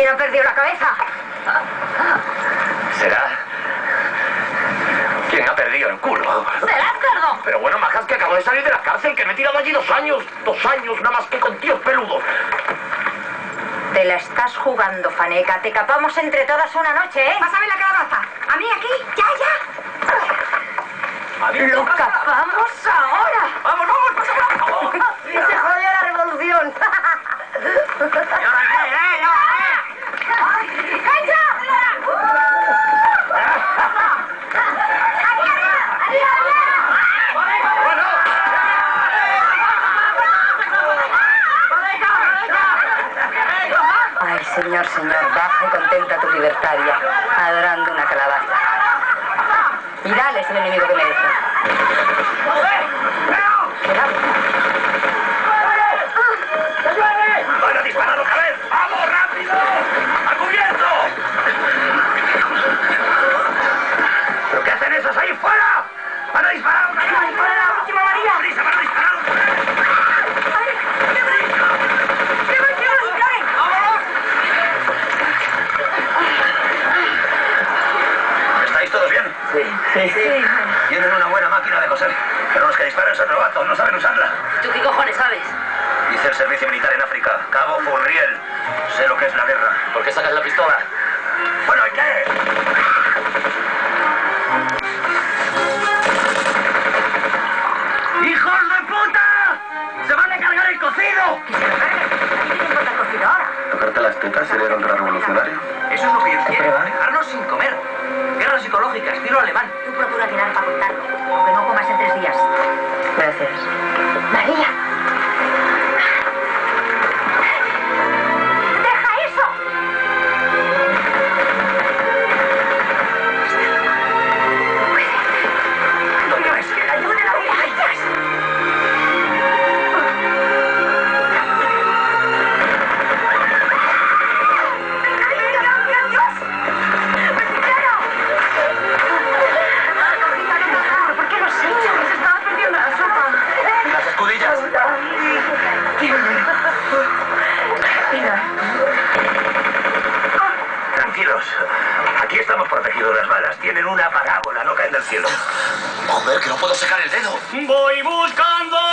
¿Quién ha perdido la cabeza? ¿Será? ¿Quién ha perdido el culo? ¡Será cerdo! Pero bueno, majas, que acabo de salir de la cárcel, que me he tirado allí dos años. Dos años, nada más que con tíos peludos. Te la estás jugando, Faneca. Te capamos entre todas una noche, ¿eh? Pásame la calabaza. A mí aquí. Ya, ya. ¡Lo capamos ahora! ¡Vamos, vamos, pásame ¡Y se jodió la revolución! Ay, señor, señor, baja y contenta tu libertaria, adorando una calabaza. Y dale es el enemigo que merece. Sí, sí. Tienen una buena máquina de coser, pero los que disparan son novatos, no saben usarla. ¿Tú qué cojones sabes? Hice el servicio militar en África, Cabo Furriel. Sé lo que es la guerra. ¿Por qué sacas la pistola? Bueno, ¿y qué? ¡Hijos de puta! ¡Se van a cargar el cocido! ¿Tocarte las tetas sería contrarrevolucionario? Eso es lo que ellos quieren, dejarnos sin comer. Guerra psicológica, estilo alemán. Tú procura quedar para contarlo, aunque no comas estamos protegidos. Las balas tienen una parábola, no caen del cielo. Joder, que no puedo sacar el dedo. Voy buscando